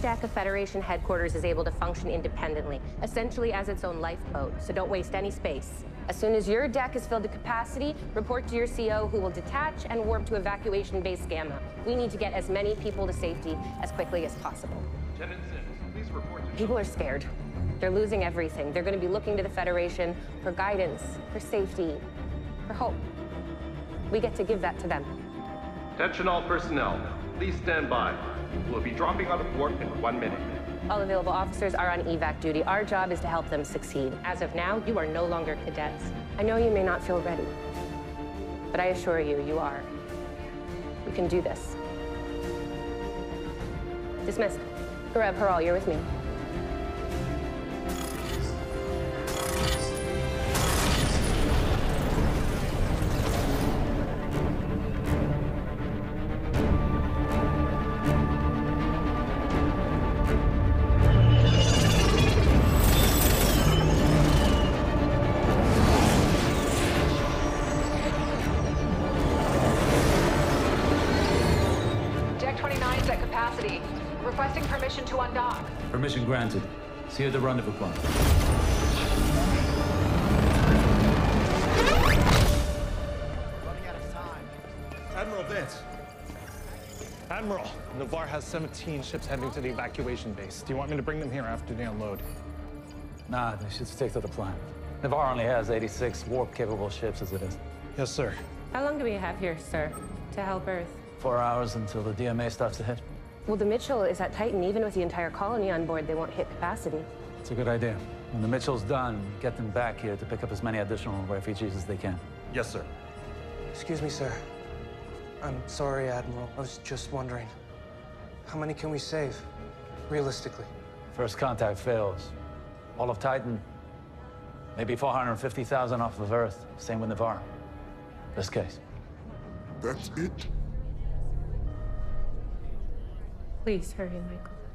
deck of Federation headquarters is able to function independently, essentially as its own lifeboat, so don't waste any space. As soon as your deck is filled to capacity, report to your CO who will detach and warp to evacuation base Gamma. We need to get as many people to safety as quickly as possible. Lieutenant Sims, please report to... People are scared. They're losing everything. They're going to be looking to the Federation for guidance, for safety, for hope. We get to give that to them. Attention all personnel, please stand by. We'll be dropping out of warp in one minute. All available officers are on evac duty. Our job is to help them succeed. As of now, you are no longer cadets. I know you may not feel ready, but I assure you, you are. You can do this. Dismissed. Gorev Harral, you're with me. Deck 29 is at capacity. Requesting permission to undock. Permission granted. See you at the rendezvous point. Running out of time. Admiral Vance. Admiral, Ni'Var has 17 ships heading to the evacuation base. Do you want me to bring them here after they unload? Nah, they should stick to the plan. Ni'Var only has 86 warp-capable ships as it is. Yes, sir. How long do we have here, sir, to help Earth? Four hours until the DMA starts to hit. Well, the Mitchell is at Titan. Even with the entire colony on board, they won't hit capacity. It's a good idea. When the Mitchell's done, get them back here to pick up as many additional refugees as they can. Yes, sir. Excuse me, sir. I'm sorry, Admiral. I was just wondering. How many can we save? Realistically. First contact fails. All of Titan, maybe 450,000 off of Earth. Same with Ni'Var. Best case. That's it? Please hurry, Michael.